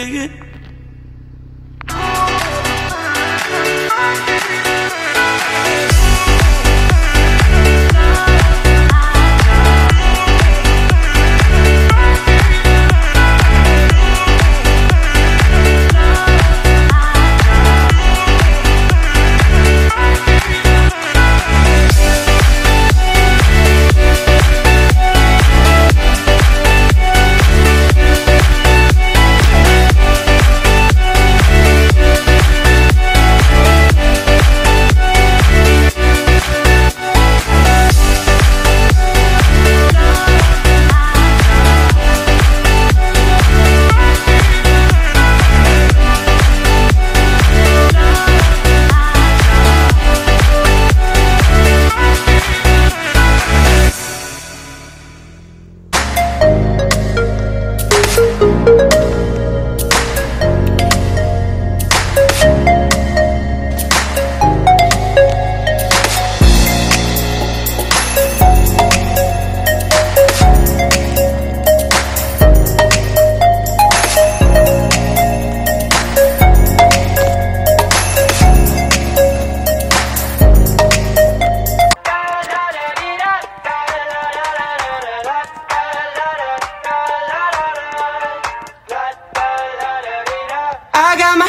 dig it.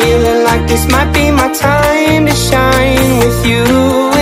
feeling like this might be my time to shine with you.